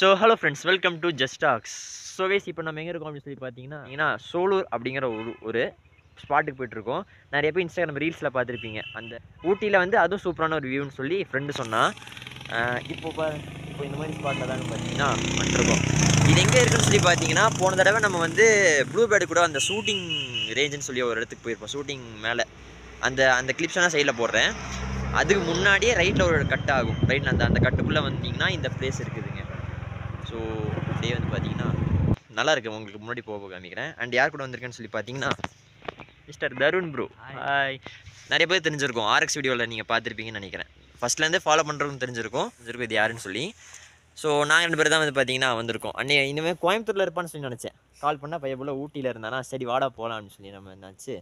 So hello friends welcome to ஜஸ்டாக்ஸ் so guys இப்போ நம்ம எங்கே இருக்கோம் அப்படின்னு சொல்லி பார்த்தீங்கன்னா ஏன்னா சோலூர் அப்படிங்கிற ஒரு ஒரு ஸ்பாட்டுக்கு போயிட்டுருக்கோம். நிறைய பேர் இன்ஸ்டாகிராம் ரீல்ஸில் பார்த்துருப்பீங்க. அந்த ஊட்டியில் வந்து அதுவும் சூப்பரான ஒரு வியூன்னு சொல்லி ஃப்ரெண்டு சொன்னான் ஆஹ் இப்போ பா இப்போ இந்த மாதிரி ஸ்பாட்டில் தான் பார்த்தீங்கன்னா பண்ணிருக்கோம் இது எங்கே இருக்குன்னு சொல்லி பார்த்தீங்கன்னா போன தடவை நம்ம வந்து ப்ளூ பேர்டு கூட அந்த ஷூட்டிங் ரேஞ்சுன்னு சொல்லி ஒரு இடத்துக்கு போயிருப்போம். ஷூட்டிங் மேலே. அந்த அந்த கிளிப்ஸ் சைடில் போடுறேன். அதுக்கு முன்னாடியே ரைட்டில் ஒரு கட் ஆகும். ரைட்டில் அந்த அந்த கட்டுக்குள்ளே வந்தீங்கன்னா இந்த பிளேஸ் இருக்குது. ஸோ அப்படியே வந்து பார்த்தீங்கன்னா நல்லா இருக்கு உங்களுக்கு முன்னாடி போக போக காமிக்கிறேன். அண்ட் யார் கூட வந்திருக்கேன்னு சொல்லி பார்த்தீங்கன்னா மிஸ்டர் தருண் ப்ரோ ஹாய் நிறைய பேர் தெரிஞ்சிருக்கும். ஆர்எக்ஸ் வீடியோவில் நீங்கள் பார்த்துருப்பீங்கன்னு நினைக்கிறேன். ஃபஸ்ட்லேருந்தே ஃபாலோ பண்ணுறவங்க தெரிஞ்சிருக்கும். தெரிஞ்சிருக்கும் இது யாருன்னு சொல்லி. ஸோ நாங்கள் ரெண்டு பேர் தான் வந்து பார்த்தீங்கன்னா வந்திருக்கோம். அன்னே இனிமேல் கோயம்புத்தூரில் இருப்பான்னு சொல்லி நினச்சேன். கால் பண்ணால் பையன் போல் ஊட்டியில் இருந்தானா சரி வாடா போகலாம் அப்படின்னு சொல்லி நம்ம என்னாச்சு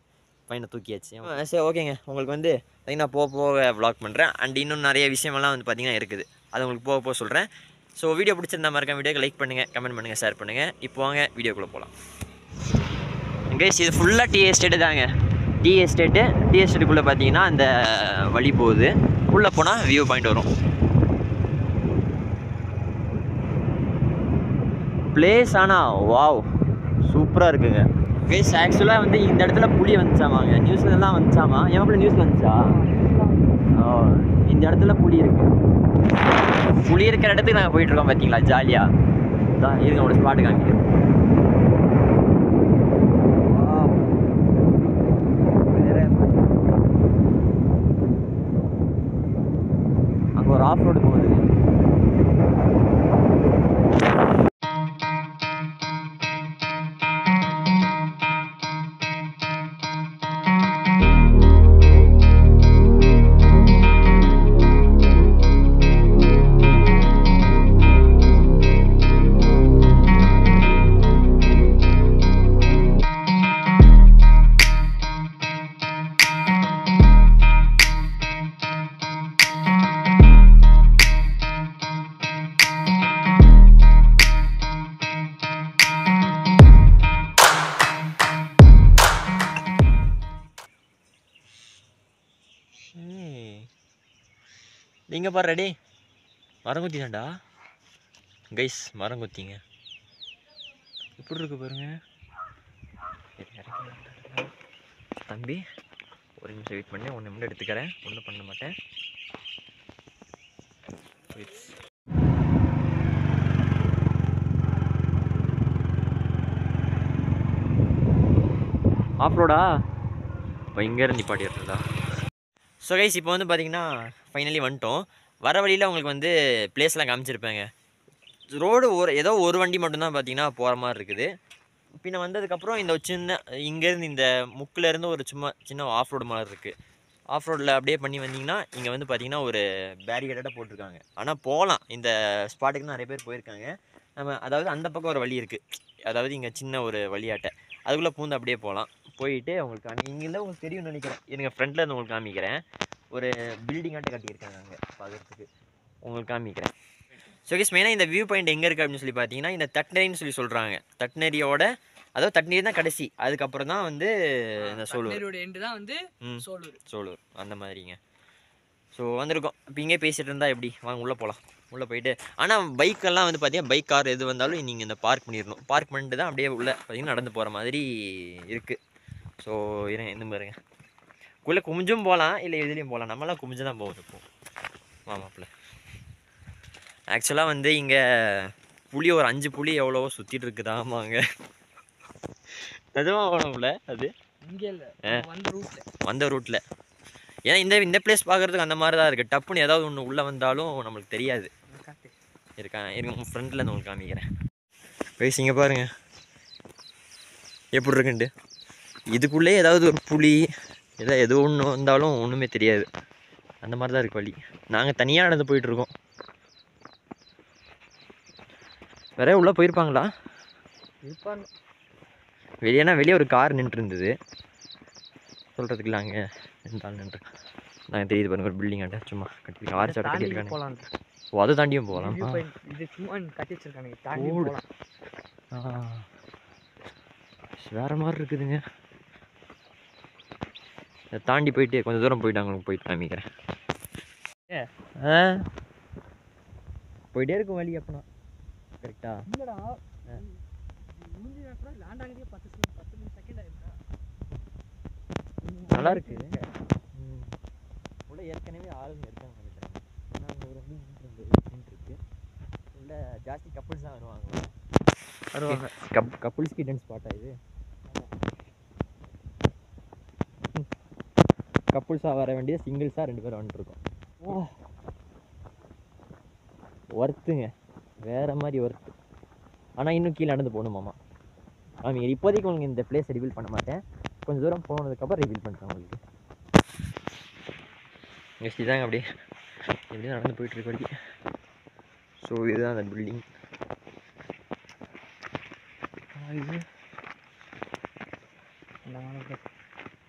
பையனை தூக்கியாச்சு. சரி ஓகேங்க. உங்களுக்கு வந்து பார்த்தீங்கன்னா போக போக வ்ளாக் பண்ணுறேன் அண்ட் இன்னும் நிறைய விஷயமெல்லாம் வந்து பார்த்தீங்கன்னா இருக்குது. அது உங்களுக்கு போக போக சொல்கிறேன் ஸோ வீடியோ பிடிச்சிருந்தா மறக்காம வீடியோக்கு லைக் பண்ணுங்கள் கமெண்ட் பண்ணுங்கள் ஷேர் பண்ணுங்கள் இப்போ வாங்க வீடியோக்குள்ளே போகலாம் கைஸ் இது ஃபுல்லாக டீ எஸ்டேட்டு தாங்க. டீ எஸ்டேட்டு டீ எஸ்டேட்டுக்குள்ளே பார்த்தீங்கன்னா அந்த வழி போகுது. உள்ளே போனால் வியூ பாயிண்ட் வரும். பிளேஸ் ஆனால் வாவ் சூப்பராக இருக்குங்க. கைஸ் ஆக்சுவலாக வந்து இந்த இடத்துல புலி வந்துச்சாமாங்க நியூஸ்லலாம் வந்துச்சாமா? எவ்வளோ நியூஸ் வந்துச்சா? ஓ, இந்த இடத்துல புலி இருக்கு. புளி இருக்கிற இடத்துக்கு நாங்கள் போயிட்டு இருக்கோம் பார்த்தீங்களா ஜாலியாக தான் இருங்க ஒரு ஸ்பாட்டு காமிக்கிறேன். அங்கே ஒரு ஆஃப் ரோடு நீங்கள் பாரு ரெடி மரங்குத்தி தாண்டா கைஸ் மரங்குத்திங்க. எப்படி இருக்கு பாருங்க? தம்பி ஒரு நிமிஷம் வெயிட் பண்ணி ஒன்று மட்டும் எடுத்துக்கிறேன். ஒன்றும் பண்ண மாட்டேன். ஆஃப்ரோடா ஆஃப் ரோடா இப்போ இங்கேருந்து நிப்பாட்டிடுறதா ஸோ கைஸ் இப்போ வந்து பார்த்தீங்கன்னா ஃபைனலி வந்துட்டோம். வர வழியில் உங்களுக்கு வந்து பிளேஸ்லாம் காமிச்சிருப்பேங்க. ரோடு ஒரு ஏதோ ஒரு வண்டி மட்டும்தான் பார்த்தீங்கன்னா போகிற மாதிரி இருக்குது. பின்ன வந்ததுக்கப்புறம் இந்த ஒரு சின்ன இங்கேருந்து இந்த முக்கிலேருந்து ஒரு சும்மா சின்ன ஆஃப் ரோடு மாதிரி இருக்குது ஆஃப் ரோடில் அப்படியே பண்ணி வந்தீங்கன்னா இங்கே வந்து பார்த்தீங்கன்னா ஒரு பேரிகேட்டாக போட்டிருக்காங்க. ஆனால் போகலாம். இந்த ஸ்பாட்டுக்கு நிறைய பேர் போயிருக்காங்க. நம்ம அதாவது அந்த பக்கம் ஒரு வழி இருக்குது அதாவது இங்கே சின்ன ஒரு வழியாட்டை. அதுக்குள்ளே பூந்து அப்படியே போகலாம். போயிட்டு உங்களுக்கு காமி இங்கேருந்து உங்களுக்கு தெரியும்னு நினைக்கிறேன். எனக்கு ஃப்ரண்ட்டில் இருந்து உங்களுக்கு காமிக்கிறேன். ஒரு பில்டிங்காட்ட கட்டியிருக்காங்க அங்கே பார்க்குறதுக்கு உங்களுக்கு காமிக்கிறேன். ஸோ கேஸ் மெயினாக இந்த வியூ பாயிண்ட் எங்கே இருக்குது அப்படின்னு சொல்லி பார்த்தீங்கன்னா இந்த தட்னரின்னு சொல்லி சொல்கிறாங்க தட்னரியோட அதாவது தட்னரி தான் கடைசி. அதுக்கப்புறம் தான் வந்து இந்த சோலூர் எண்டு தான் வந்து சோலூர் சோலூர் அந்த மாதிரிங்க. ஸோ வந்திருக்கோம். இப்போ இங்கே பேசிகிட்டு இருந்தால் எப்படி? வாங்க உள்ளே போகலாம் உள்ளே போயிட்டு. ஆனால் பைக்கெல்லாம் வந்து பார்த்தீங்கன்னா பைக் கார் எது வந்தாலும் நீங்கள் இந்த பார்க் பண்ணிடணும். பார்க் பண்ணிட்டு தான் அப்படியே உள்ளே பார்த்தீங்கன்னா நடந்து போகிற மாதிரி இருக்குது ஸோ இருங்க இந்த பாருங்க. உள்ளே குமிஞ்சும் போகலாம் இல்லை இதுலேயும் போகலாம் நம்மளாம் குமிஞ்சு தான் போகுது இப்போ ஆமாப்பில் ஆக்சுவலாக வந்து இங்கே புளி ஒரு அஞ்சு புளி எவ்வளவோ சுற்றிட்டு இருக்குது ஆமாங்க நிஜமாக போனோம்ல அது? இங்க இல்ல. வந்த ரூட்ல வந்த ரூட்டில் ஏன்னா இந்த இந்த பிளேஸ் பார்க்குறதுக்கு அந்த மாதிரி தான் இருக்குது டப்புன்னு ஏதாவது ஒன்று உள்ளே வந்தாலும் நம்மளுக்கு தெரியாது. இருக்கா இருங்க ஃப்ரண்ட்டில் இருந்து உங்களுக்கு காமிக்கிறேன். பேசிங்க பாருங்க. எப்படி இருக்குன்ட்டு? இதுக்குள்ளே ஏதாவது ஒரு புலி இல்லை எது ஒன்று வந்தாலும் ஒன்றுமே தெரியாது. அந்த மாதிரி தான் இருக்கு வழி. நாங்கள் தனியாக நடந்து போயிட்டுருக்கோம் வேற உள்ளே போயிருப்பாங்களா? இருப்பாங்க. வெளியேனா வெளியே ஒரு கார் நின்று இருந்தது சொல்கிறதுக்கு அங்கே இந்த ஆள் நின்று நாங்கள் தெரியுது பாருங்க ஒரு பில்டிங் ஆட்ட சும்மா கட்டி ஆறு சாட்டை கட்டியிருக்காங்க ஓ அதை தாண்டியும் போகலாம். இது சும்மா கட்டி. போலாம் வேற மாதிரி இருக்குதுங்க. தாண்டி போயிட்டு கொஞ்சம் தூரம் போயிட்டு போயிட்டு காமிக்கிறேன். ஆ? போயிட்டே இருக்கும் வழி அப்பனா. கரெக்டா நல்லா இருக்கு. உள்ள ஏற்கனவே ஆளுங்க இருக்காங்க நினைக்கிறேன் ஏன்னா ஒரு வந்து இருக்கு. உள்ள ஜாஸ்தி கப்புள்ஸ் தான் வருவாங்க. வருவாங்க. கப் கப்புள்ஸ் கிட்டன் ஸ்பாட்டா இது? கப்புள்ஸாக வர வேண்டியது சிங்கிள்ஸாக ரெண்டு பேரும் வந்துட்டுருக்கோம் ஓ ஒர்த்துங்க. வேறு மாதிரி ஒர்த்து. ஆனால் இன்னும் கீழே நடந்து போகணுமாமா அவங்க இப்போதைக்கு உங்களுக்கு இந்த பிளேஸ் ரிவீல் பண்ண மாட்டேன். கொஞ்சம் தூரம் போனதுக்கப்புறம் ரிவீல் பண்ணுறேன் உங்களுக்கு. நெக்ஸ்ட் இதாங்க அப்படியே எப்படியும் நடந்து போயிட்டுருக்கு வரைக்கும் ஸோ இதுதான் அந்த பில்டிங் இது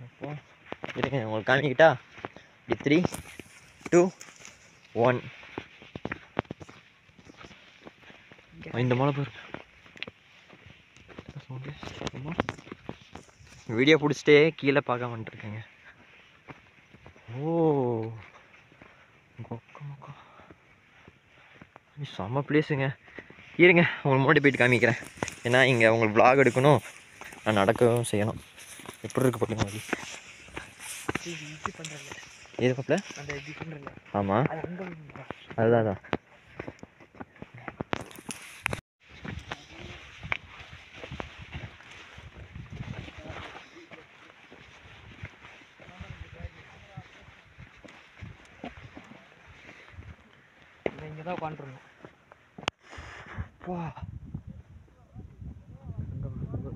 அப்போ உங்களுக்கு காமிக்கிட்டா? இப்படி த்ரீ டூ ஒன் இந்த மலை பாரு. வீடியோ பிடிச்சிட்டே கீழே பார்க்க வந்துட்டுருக்கேங்க ஓ. செம்ம பிளேஸுங்க இருங்க உங்களுக்கு முன்னாடி போயிட்டு காமிக்கிறேன். ஏன்னா இங்கே உங்களுக்கு vlog எடுக்கணும். நான் நடக்கவும் செய்யணும். எப்படி இருக்கு பாருங்க அது இது பண்ணுறல பாப்பில் அந்த இது பண்ணுறல ஆமாம். அதுதான் அதான் இவன் இங்கே தான் உட்காந்துருந்தோம் வா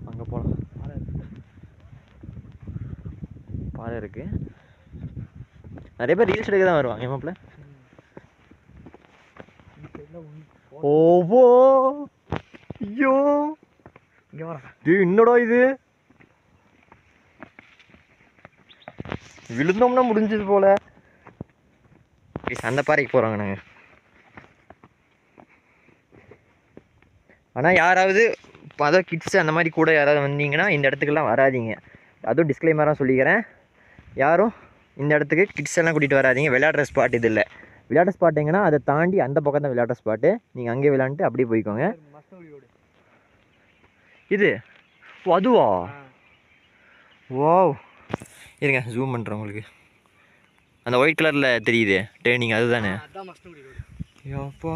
அங்கே போகலாம் பாறை இருக்கு நிறைய பேர் ரீல்ஸ் எடுக்க தான் வருவாங்க ஏமாப்பில் ஓவோ ஐயோ. இங்கே வர டேய் என்னடா இது? விழுந்தோம்னா முடிஞ்சது போல. அந்த பாறைக்கு போகிறாங்க நாங்கள் ஆனால் யாராவது இப்போ அதாவது கிட்ஸ் அந்த மாதிரி கூட யாராவது வந்தீங்கன்னா இந்த இடத்துக்குலாம் வராதீங்க. அதுவும் டிஸ்க்ளைமராக சொல்லிக்கிறேன். யாரும் இந்த இடத்துக்கு கிட்ஸ் எல்லாம் கூட்டிகிட்டு வராதீங்க. விளையாடுற ஸ்பாட் இது இல்லை. விளையாடுற ஸ்பாட் எங்கன்னா அதை தாண்டி அந்த பக்கம் தான் விளையாடுற ஸ்பாட்டு நீங்கள் அங்கே விளையாண்டுட்டு அப்படியே போய்க்கோங்க. இது? ஓ அதுவா? வாவ் இருங்க ஜூம் பண்ணுறேன் உங்களுக்கு. அந்த ஒயிட் கலரில் தெரியுது. டேர்னிங் அதுதானே? யோப்பா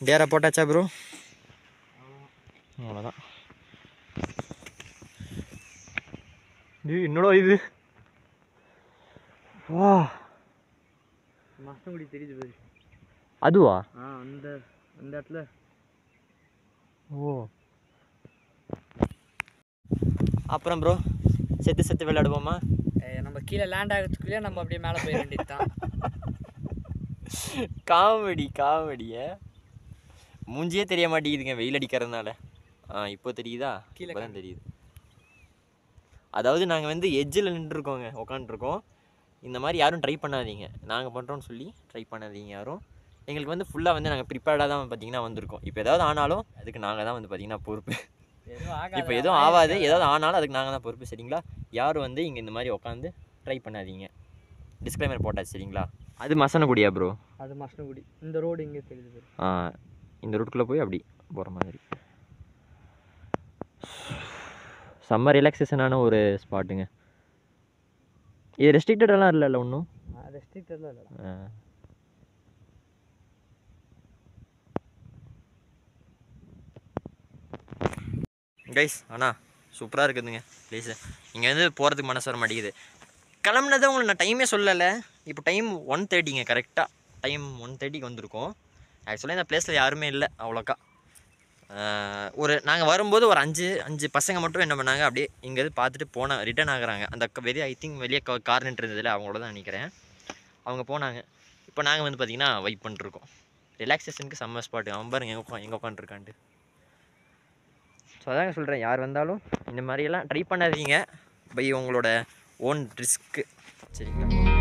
டேரா போட்டாச்சா ப்ரோ அவ்வளோதான் டேய் என்னடா இது? வா. மஸ்தோலி தெரியுது பாரு. அதுவா? ஆ அந்த அந்த இடத்துல. ஓ. அப்புறம் ப்ரோ செத்து செத்து விளையாடுவோமா? நம்ம கீழே லேண்ட் ஆகிறதுக்குள்ளே நம்ம அப்படியே மேலே போயிட வேண்டியது தான் காமெடி காமெடிய மூஞ்சியே தெரிய மாட்டேங்குதுங்க வெயில் அடிக்கிறதுனால. ஆ இப்போ தெரியுதா? கீழே இப்போ தான் தெரியுது. அதாவது நாங்கள் வந்து எட்ஜில் நின்றுருக்கோங்க உக்காண்ட்ருக்கோம் இந்த மாதிரி யாரும் ட்ரை பண்ணாதீங்க. நாங்கள் பண்ணுறோன்னு சொல்லி ட்ரை பண்ணாதீங்க யாரும். எங்களுக்கு வந்து ஃபுல்லாக வந்து நாங்கள் ப்ரிப்பேர்டாக தான் பார்த்தீங்கன்னா வந்திருக்கோம். இப்போ ஏதாவது ஆனாலும் அதுக்கு நாங்கள் தான் வந்து பார்த்தீங்கன்னா பொறுப்பு. இப்போ எதுவும் ஆகாது ஏதாவது ஆனாலும் அதுக்கு நாங்கள் தான் பொறுப்பு சரிங்களா? யாரும் வந்து இங்கே இந்த மாதிரி உட்காந்து ட்ரை பண்ணாதீங்க. டிஸ்க்ளைமர் போட்டாச்சு சரிங்களா? அது மசனகுடியா ப்ரோ அது மஸ்தகுடி இந்த ரோடு இங்கே தெரியுது ஆ இந்த ரூட்குள்ளே போய் அப்படி போகிற மாதிரி. செம்ம ரிலாக்ஸேஷனான ஒரு ஸ்பாட்டுங்க இது ரெஸ்ட்ரிக்டடெல்லாம் இல்லைல்ல ஒன்றும் ரெஸ்ட்ரிக்டெல்லாம் இல்லை கைஸ் அண்ணா சூப்பராக இருக்குதுங்க. ப்ளேஸு இங்கே வந்து போகிறதுக்கு மனசு வர மாட்டேங்குது. கிளம்புனதை உங்களுக்கு நான் டைமே சொல்லலை. இப்போ டைம் ஒன் தேர்ட்டிங்க கரெக்டாக டைம் ஒன் தேர்ட்டிக்கு வந்திருக்கோம். ஆக்சுவலாக இந்த பிளேஸில் யாருமே இல்லை அவ்வளோக்கா. ஒரு நாங்கள் வரும்போது ஒரு அஞ்சு அஞ்சு பசங்க மட்டும் என்ன பண்ணாங்க அப்படியே இங்கேருந்து பார்த்துட்டு போன ரிட்டர்ன் ஆகுறாங்க. அந்த க- வெளியே ஐ திங்க் வெளியே கார் நின்றுருந்ததில்ல அவங்களோட தான் நினைக்கிறேன். அவங்க போனாங்க. இப்போ நாங்கள் வந்து பார்த்திங்கன்னா வெயிட் பண்ணிருக்கோம். ரிலாக்ஸேஷனுக்கு செம்ம ஸ்பாட்டு அவன் பாருங்க எங்கே உட்கா எங்கே உட்காந்துருக்கான்ட்டு. ஸோ அதாங்க சொல்கிறேன் யார் வந்தாலும் இந்த மாதிரியெல்லாம் ட்ரை பண்ணாதீங்க. பை உங்களோட ஓன் ரிஸ்க்கு சரிங்களா?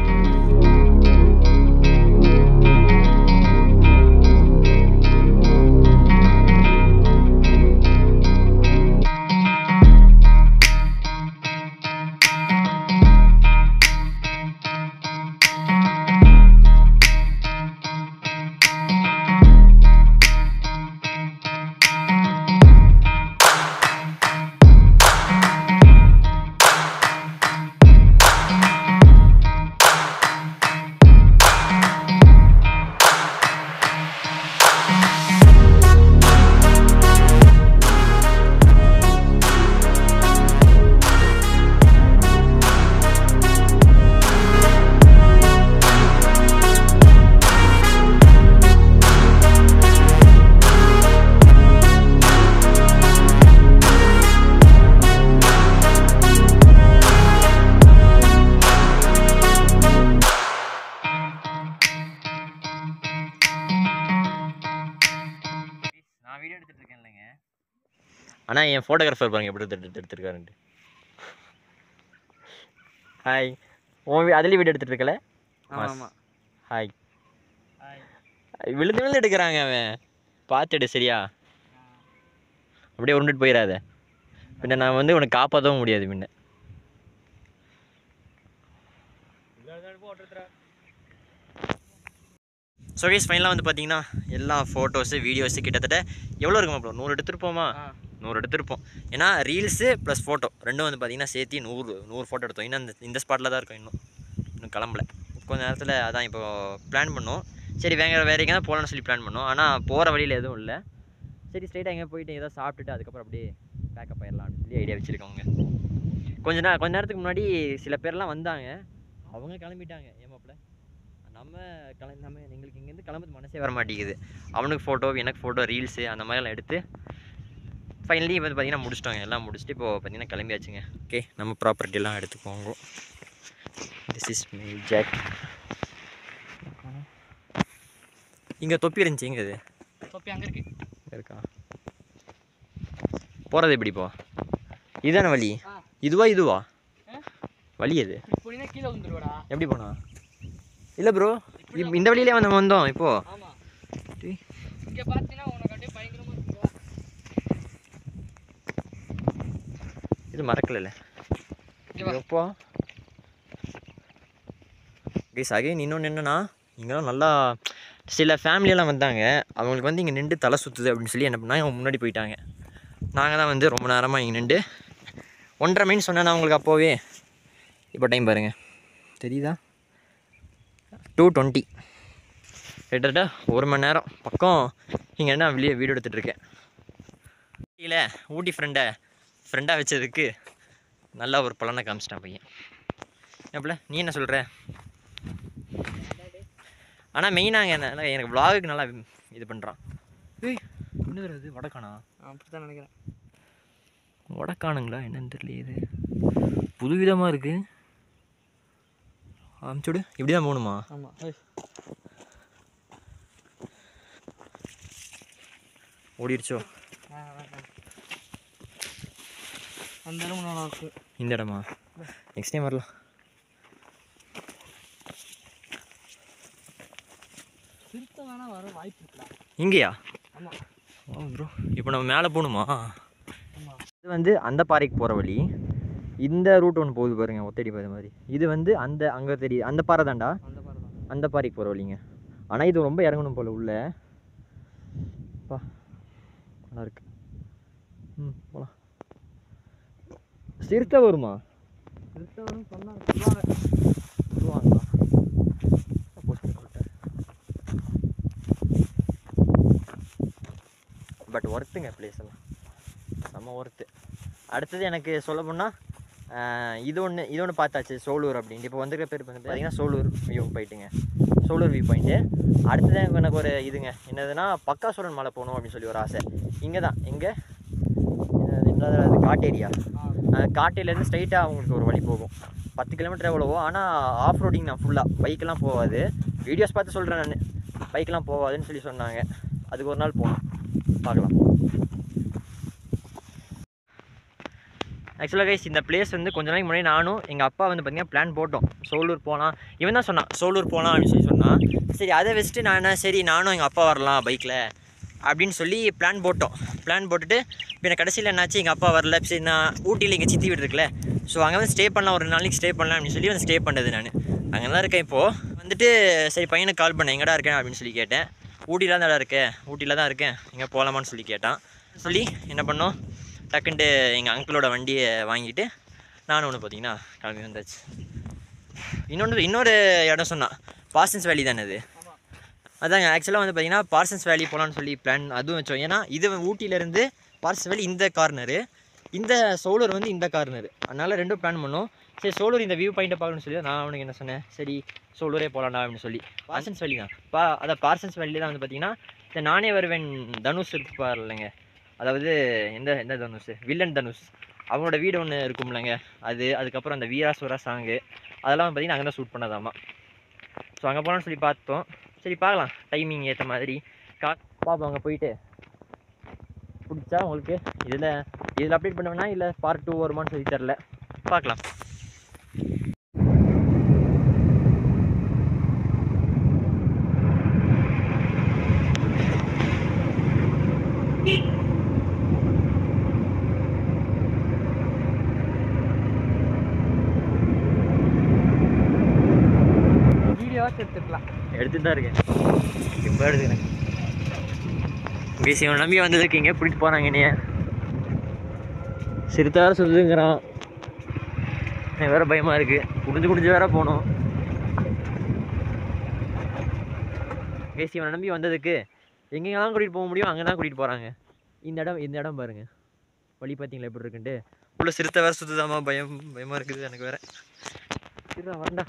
ஆனால் என் ஃபோட்டோகிராஃபர் பாருங்க எப்படி எடுத்து எடுத்து எடுத்துருக்காருன்ட்டு. ஹாய் உன் அதுலேயும் வீடியோ எடுத்துட்டு இருக்கல? ஹாய் விழுந்து விழுந்து எடுக்கிறாங்க அவன். பார்த்து எடு சரியா? அப்படியே உருண்டுட்டு போயிடாத பின்ன நான் வந்து உனக்கு காப்பாற்றவும் முடியாது பின்ன. ஸோ கேஸ் ஃபைனலாக வந்து பார்த்தீங்கன்னா எல்லா ஃபோட்டோஸு வீடியோஸு கிட்டத்தட்ட எவ்வளோ இருக்கும் ப்ரோ நூறு எடுத்துருப்போமா. நூறு எடுத்திருப்போம். ஏன்னா ரீல்ஸு ப்ளஸ் ஃபோட்டோ ரெண்டும் வந்து பார்த்தீங்கன்னா சேர்த்து நூறு நூறு ஃபோட்டோ எடுத்தோம். இன்னும் இந்த இந்த ஸ்பாட்டில் தான் இருக்கும் இன்னும். இன்னும் கிளம்பல. கொஞ்ச நேரத்தில் அதான் இப்போ பிளான் பண்ணோம். சரி வேற வேற எங்கேயா போகலான்னு சொல்லி பிளான் பண்ணோம். ஆனால் போகிற வழியில் எதுவும் இல்லை. சரி ஸ்ட்ரைட்டாக எங்கே போயிட்டு ஏதோ சாப்பிட்டுட்டு அதுக்கப்புறம் அப்படியே பேக்கப் ஆயிடலாம் அப்படின்னு சொல்லி ஐடியா வச்சுருக்கோங்க. கொஞ்ச நேரம் கொஞ்ச நேரத்துக்கு முன்னாடி சில பேர்லாம் வந்தாங்க. அவங்க கிளம்பிட்டாங்க. ஏமாப்பில் நம்ம கிளம்பி நம்ம எங்களுக்கு இங்கேருந்து கிளம்புறது மனசே வர மாட்டேங்குது அவனுக்கு ஃபோட்டோ எனக்கு ஃபோட்டோ ரீல்ஸு அந்த மாதிரிலாம் எடுத்து ஃபைனலி வந்து பார்த்தீங்கன்னா முடிச்சிட்டோங்க. எல்லாம் முடிச்சுட்டு இப்போ பார்த்தீங்கன்னா கிளம்பியாச்சுங்க. ஓகே நம்ம ப்ராப்பர்ட்டிலாம் எடுத்துக்கோங்க. திஸ் இஸ் மை ஜாக் இங்கே தொப்பி இருந்துச்சு எங்க இது. தொப்பி அங்க இருக்கு. இருக்கா? போகிறது எப்படி இப்போ? இதுதானே வழி. இதுவா இதுவா? வழி வந்துருவாடா எப்படி போனா? இல்லை ப்ரோ இந்த வழியிலே வந்து வந்தோம் இப்போ ஆமா டேய். இங்க பாத்தீங்கன்னா உனக்கு அப்படியே பயங்கரமா இருக்கு இது மறக்கல இங்க வா. எப்போ? கைஸ் அகைன் இன்னொன்று என்னன்னா இங்கெல்லாம் நல்லா சில ஃபேமிலியெல்லாம் வந்தாங்க. அவங்களுக்கு வந்து இங்கே நின்று தலை சுற்றுது அப்படின்னு சொல்லி என்ன பண்ணாங்க அவங்க முன்னாடி போயிட்டாங்க. நாங்கள் தான் வந்து ரொம்ப நேரமாக இங்கே நின்று ஒன்றரை மைன் சொன்னேன் அவங்களுக்கு அப்போவே? இப்போ டைம் பாருங்க. தெரியுதா? டூ டுவெண்ட்டி கிட்டத்தட்ட ஒரு மணி நேரம். பக்கம் இங்கே என்ன வெளியே வீடியோ எடுத்துகிட்டு இருக்கேன். இல்லை ஊட்டி ஃப்ரெண்டை ஃப்ரெண்டாக வச்சதுக்கு நல்லா ஒரு பலனை காமிச்சிட்டான் பையன். எப்பல நீ என்ன சொல்கிற ஆனால் மெயினாக என்ன எனக்கு vlog-க்கு நல்லா இது பண்ணுறான் ஏய் என்ன இது வடக்கானா? அப்படித்தான் நினைக்கிறேன். வடக்கானுங்களா? என்னன்னு தெரியல இது. புதுவிதமாக இருக்குது அமுச்சுடு இப்படி தான் போகணுமா? ஆமா. ஓடிடுச்சோ? அந்த இடம் நல்லா இருக்கு. இந்த இடமா? நெக்ஸ்ட் டைம் வரலாம். திருத்த வேணா வர வாய்ப்பு இருக்கலாம் இங்கேயா? ஓ ப்ரோ இப்போ நம்ம மேலே போகணுமா? இது வந்து அந்த பாறைக்கு போகிற வழி. இந்த ரூட் ஒன்று போகுது பாருங்க ஒத்தடி பாதை மாதிரி. இது வந்து அந்த அங்கே தெரியுது. அந்த பாறை தான். அந்த பாறைக்கு போகிற வழிங்க. ஆனால் இது ரொம்ப இறங்கணும் போல் உள்ள. பா. நல்லா இருக்கு. ம் போகலாம் சிறுத்தை வருமா? திருத்த வேணும் சொன்னாங்க. பட் ஒர்த்துங்க பிளேஸ் எல்லாம். செம்ம ஒர்த்து அடுத்தது எனக்கு சொல்ல போனால் இது ஒன்று இது ஒன்று பார்த்தாச்சு சோலூர் அப்படின்ட்டு இப்போ வந்துருக்க பேர் வந்து பார்த்தீங்கன்னா சோலூர் வியூ போயிட்டுங்க. சோலூர் வியூ பாயிண்ட்டு அடுத்தது எனக்கு ஒரு இதுங்க. என்னதுன்னா பக்காசுரன் மலை போகணும் அப்படின்னு சொல்லி ஒரு ஆசை. இங்கே தான் இங்கே என்னது காட்டேரியா. காட்டையிலேருந்து ஸ்ட்ரைட்டாக அவங்களுக்கு ஒரு வழி போகும். பத்து கிலோமீட்டர் எவ்வளவோ ஆனால் ஆஃப் ரோடிங் தான் ஃபுல்லாக பைக்கெலாம் போகாது. வீடியோஸ் பார்த்து சொல்கிறேன் நான். பைக்கெலாம் போகாதுன்னு சொல்லி சொன்னாங்க. அதுக்கு ஒரு நாள் போகணும் பார்க்கலாம். ஆக்சுவலாக கைஸ் இந்த பிளேஸ் வந்து கொஞ்ச நாளைக்கு முன்னாடி நானும் எங்கள் அப்பா வந்து பார்த்தீங்கன்னா பிளான் போட்டோம். சோலூர் போகலாம் இவன் தான் சொன்னான் சோலூர் போகலாம் அப்படின்னு சொல்லி சொன்னான். சரி அதை வச்சுட்டு நான் என்ன சரி நானும் எங்கள் அப்பா வரலாம் பைக்கில் அப்படின்னு சொல்லி பிளான் போட்டோம். பிளான் போட்டுட்டு பின்ன கடைசியில் என்னாச்சு? எங்கள் அப்பா வரல. சரி நான் ஊட்டியில் எங்கள் சித்தி வீடு இருக்குல்ல. ஸோ அங்கே வந்து ஸ்டே பண்ணலாம். ஒரு நாளைக்கு ஸ்டே பண்ணலாம் அப்படின்னு சொல்லி வந்து ஸ்டே பண்ணது நான். அங்கே தான் இருக்கேன் இப்போது வந்துட்டு சரி பையனுக்கு கால் பண்ணேன். எங்கடா இருக்கேன் அப்படின்னு சொல்லி கேட்டேன். ஊட்டியில் தான் இருக்கேன் ஊட்டியில் தான் இருக்கேன். எங்கே போகலாமான்னு சொல்லி கேட்டான். சொல்லி என்ன பண்ணோம்? டக்குன்ட்டு எங்கள் அங்கிளோட வண்டியை வாங்கிட்டு நானும் ஒன்று பார்த்தீங்கன்னா கிளம்பி வந்தாச்சு. இன்னொன்று இன்னொரு இடம் சொன்னான். பாசன்ஸ் வேலி தானே அது? அதாங்க ஆக்சுவலாக வந்து பார்த்தீங்கன்னா பார்சன்ஸ் வேலி போகலான்னு சொல்லி பிளான் அதுவும் வச்சோம். ஏன்னா இது ஊட்டியிலேருந்து பார்சன்ஸ் வேலி இந்த கார்னரு இந்த சோலூர் வந்து இந்த கார்னரு அதனால் ரெண்டும் பிளான் பண்ணோம். சரி சோலூர் இந்த வியூ பாயிண்ட்டை பார்க்கணும்னு சொல்லி நான் அவனுக்கு என்ன சொன்னேன். சரி சோலூரே போகலாண்டா அப்படின்னு சொல்லி. பார்சன்ஸ் வேலி தான். பா அதை பார்சன்ஸ் வேலியில் தான் வந்து பார்த்தீங்கன்னா இந்த நானே வருவேன் தனுஷ் இருப்பார் இல்லைங்க அதாவது எந்த எந்த தனுஷ்? வில்லன் தனுஷ். அவனோட வீடு ஒன்று இருக்கும்லங்க. அது அதுக்கப்புறம் அந்த வீராசுவரா சாங்கு அதெல்லாம் வந்து பார்த்தீங்கன்னா அங்கே தான் ஷூட் பண்ணதாமா. ஸோ அங்கே போகலான்னு சொல்லி பார்த்தோம். சரி பார்க்கலாம். டைமிங் ஏற்ற மாதிரி. கா பார்ப்போம் அங்கே போயிட்டு. பிடிச்சா உங்களுக்கு? இதில் இதில் அப்டேட் பண்ணுவேன்னா இல்லை பார்ட் டூ வருமான்னு சொல்லி தரல பார்க்கலாம். எடுத்துக்கலாம் தான் இருக்கேன் இப்போ எடுத்துக்கிறேன் நம்பி வந்ததுக்கு இங்கே பிடிச்சி போகிறாங்க என்னைய. சிறுத்தை சொல்லுங்கிறான் எனக்கு வேறு பயமாக இருக்குது குடிஞ்சு குடிஞ்சு வேற போகணும். பேசி இவனை நம்பி வந்ததுக்கு எங்கெங்கெல்லாம் கூட்டிகிட்டு போக முடியும் அங்கே தான் கூட்டிகிட்டு போகிறாங்க இந்த இடம் இந்த இடம் பாருங்க. வழி பார்த்தீங்களா எப்படி இருக்குன்ட்டு. உள்ள சிறுத்தை வேறு சுற்றுதாமா பயம் பயமாக இருக்குது எனக்கு வேறு. சிறுத்தை வரண்டா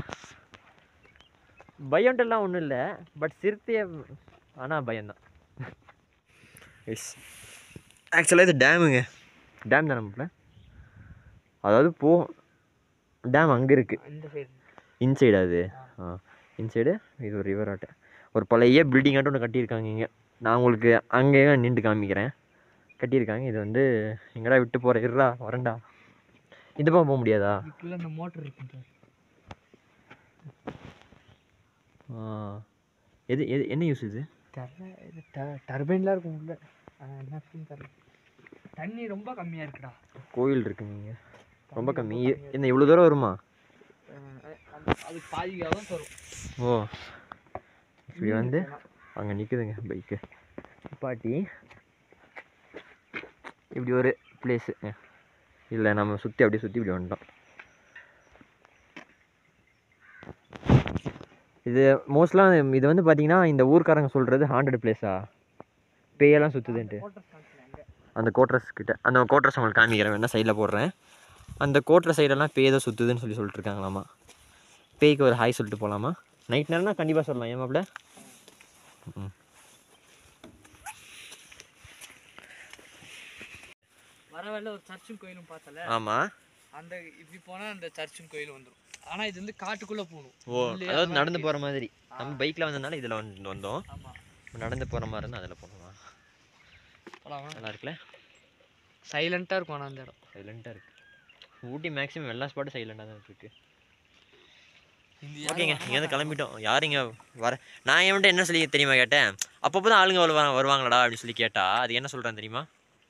பயம்ட்டெல்லாம் ஒன்றும் இல்லை. பட் சிறுத்தைய ஆனால் பயம்தான். எஸ் ஆக்சுவலாக இது டேமுங்க டேம் தானே மாப்பிள்ள அதாவது போ டேம் அங்கே இருக்குது இன்சைடு அது. ஆ. இன்சைடு இது ஒரு ரிவர் ஆட்ட. ஒரு பழைய பில்டிங் ஆட்டம் ஒன்று கட்டியிருக்காங்க இங்கே. நான் உங்களுக்கு அங்கேயே நின்று காமிக்கிறேன். கட்டியிருக்காங்க. இது வந்து எங்கடா விட்டு போகிற இருடா வரேன்டா. இந்த பக்கம் போக முடியாதா? மோட்டர் இருக்கும் சார் ஆ எது எது என்ன யூஸ் இது? தெரியல இது டர்பைன்லாம் இருக்கும் உள்ள. என்ன தெரியல தண்ணி ரொம்ப கம்மியா இருக்குடா. கோயில் இருக்குங்க இங்கே. ரொம்ப கம்மி. என்ன இவ்வளோ தூரம் வருமா? அது- பாதிக்காக தான் தரும் ஓ. இப்படி வந்து அங்கே நிற்குதுங்க பைக்கு பாட்டி இப்படி ஒரு பிளேஸு இல்லை நம்ம சுற்றி அப்படியே சுற்றி இப்படி வந்துட்டோம். இது மோஸ்ட்லாக இது வந்து பார்த்தீங்கன்னா இந்த ஊர்க்காரங்க சொல்கிறது ஹாண்டட் பிளேஸா பேயெல்லாம் சுற்றுதுன்ட்டு அந்த கோட்ரஸ் கிட்ட அந்த கோட்ரஸ் உங்களுக்கு காமிக்கிறேன். வேணா சைடில் போடுறேன். அந்த கோட்ர சைடெல்லாம் பேய் தான் சுற்றுதுன்னு சொல்லி சொல்லிட்டு இருக்காங்களாமா பேய்க்கு ஒரு ஹாய் சொல்லிட்டு போகலாமா நைட் நேரம்னா கண்டிப்பாக சொல்லலாம். மாப்பிள்ள? ம் வர வரல ஒரு சர்ச்சும் கோயிலும் பார்த்தல ஆமாம் அந்த இப்படி போனா அந்த சர்ச்சும் கோயில் வந்துரும். ஆனா இது வந்து காட்டுக்குள்ள போகணும். ஓ அதாவது நடந்து இருக்கு. போகிற மாதிரி. நம்ம பைக்கில் வந்ததுனால இதில் வந்து வந்தோம். நடந்து போகிற மாதிரி இருந்தால் அதில் போலாமா? நல்லா இருக்குல்ல? சைலண்டா இருக்கும் ஆனா அந்த இடம். சைலண்ட்டாக இருக்குது ஊட்டி மேக்ஸிமம் எல்லா ஸ்பாட்டும் சைலண்டாக தான் இருக்குது இந்த ஓகேங்க இங்கேருந்து கிளம்பிட்டோம். யார் இங்கே வர? நான் என்கிட்ட என்ன சொல்லி தெரியுமா கேட்டேன்? அப்பப்போ தான் ஆளுங்க வருவாங்க வருவாங்களாடா அப்படின்னு சொல்லி கேட்டா அது என்ன சொல்கிறேன் தெரியுமா?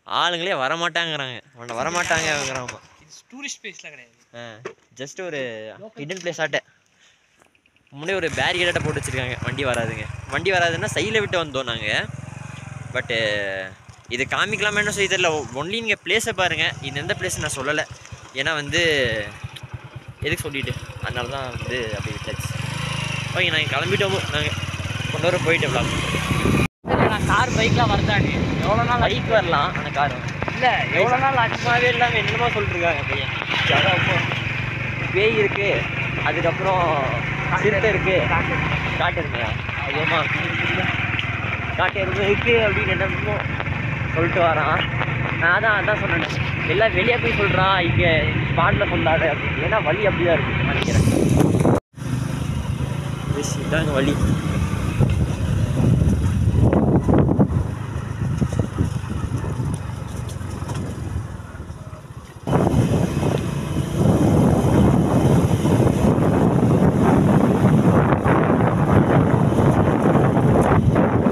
ஆளுங்களே வரமாட்டாங்கிறாங்க. அவனை வரமாட்டாங்கங்கிறாமா இது டூரிஸ்ட் பிளேஸ்ல கிடையாது. ஆ ஜஸ்ட் ஒரு ஹிடன் பிளேஸ் ஆட்ட. முன்னாடி ஒரு பேரிகேட்டாக போட்டு வச்சுருக்காங்க. வண்டி வராதுங்க. வண்டி வராதுன்னா சைடில் விட்டு வந்தோம் நாங்கள் பட்டு இது காமிக்கலாமா என்ன சொல்லி தெரியல. ஒன்லி நீங்கள் பிளேஸை பாருங்கள் இது எந்த பிளேஸ் நான் சொல்லலை. ஏன்னா வந்து எதுக்கு சொல்லிட்டு. அதனால தான் வந்து அப்படி விட்டாச்சு. ஓகே நாங்கள் கிளம்பிட்டோமோ. நாங்கள் கொண்டு வர போயிட்டு. நான் கார் பைக்லாம் வரதானே? எவ்வளோ நாள்? பைக் வரலாம் ஆனால் கார் இல்லை எவ்வளோ நாள் அதிகமாகவே இல்லாமல் என்னமோ சொல்லிட்டுருக்காங்க பையன் அதான் பேய் இருக்கு அதுக்கப்புறம் சிறுத்தை இருக்கு. காட்டு இருக்குயா ஐயோமா காட்டு எருமை இருக்கு அப்படின்னு என்னமோ சொல்லிட்டு வரான். நான் தான் அதான் சொன்னேன். எல்லாம் வெளியே போய் சொல்கிறான் இங்கே பாட்டில் சொல்லாத அப்படின்னு. ஏன்னா வழி அப்படிதான் இருக்கு நினைக்கிறேன். இதாங்க வழி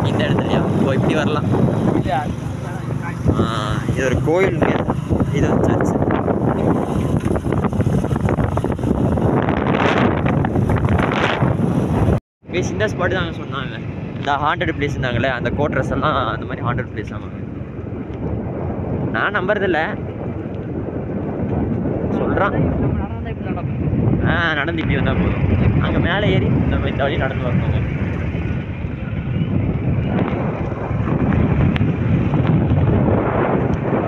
இந்த இடத்துலயா ஓ இப்படி வரலாம் இல்ல ஆ, இது ஒரு கோயிலுங்க. இது வந்து சர்ச் பேசி இந்த ஸ்பாட்டு தாங்க சொன்னாங்க. இந்த ஹாண்டட் பிளேஸ் இருந்தாங்களே அந்த கோட்ரஸ் எல்லாம் அந்த மாதிரி ஹாண்டட் பிளேஸ் ஆமாங்க நான் நம்புறதில்ல. சொல்கிறான் இப்படி நடக்கும் ஆ நடந்து இப்படி வந்தால் போதும். அங்கே மேலே ஏறி இந்த மாதிரி இந்த வழி நடந்து வரணுங்க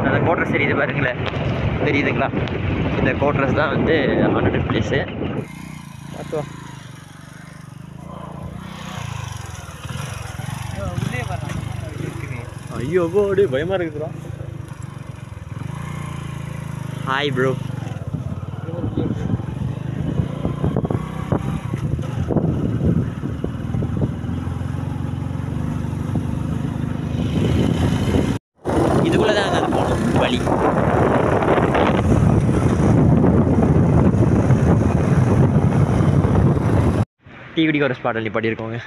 அந்த கோட்ரஸ் தெரியுது பாருங்களேன் தெரியுதுங்களா? இந்த கோட்ரஸ் தான் வந்து ஹாண்டட் பிளேஸு பார்த்தோ ஐயோ பயமாக இருக்குதுடா ஹாய் ப்ரோ. டிவிடி குடிக்க ஒரு ஸ்பாட் நிப்பாட்டி இருக்கோங்க